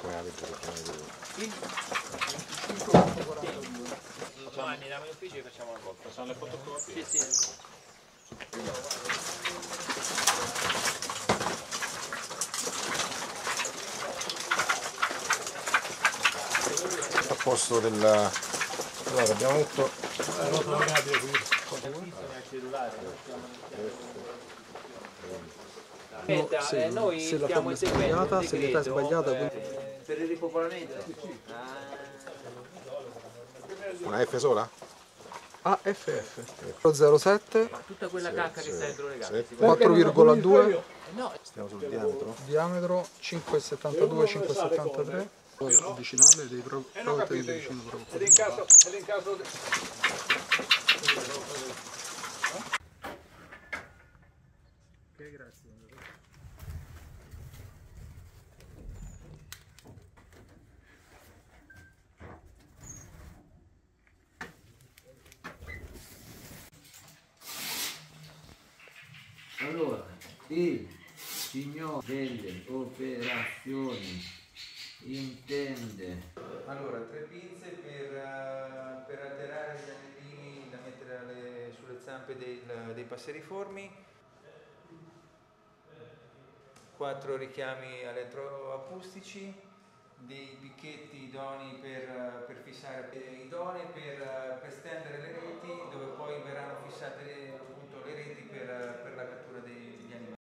calibre che chiami tu. Il 542. Giovanni, dammi l'ufficio e facciamo una volta. Facciamo le fotocopie? Sì, sì. A posto della... Allora abbiamo detto Aspetta, se- eh, noi se la forma è sbagliata, se l'età è sbagliata, eh, per il ripopolamento. Ah. una F sola? AFF 007 Tutta quella cacca che sta dentro le gambe. Sì. 4,2 No, Stiamo sul diametro? diametro 5,72 5,73 avvicinale dei pro- proprio di vicino proprio. Ed in caso, ed in caso Allora, il signor delle operazioni intende. Allora, tre pinze per, eh, per alterare gli anellini da mettere alle- sulle zampe del- dei passeriformi, quattro richiami elettroacustici, dei picchetti idonei per, per fissare, eh, idonei per, per stendere le reti, dove poi verranno fissate le,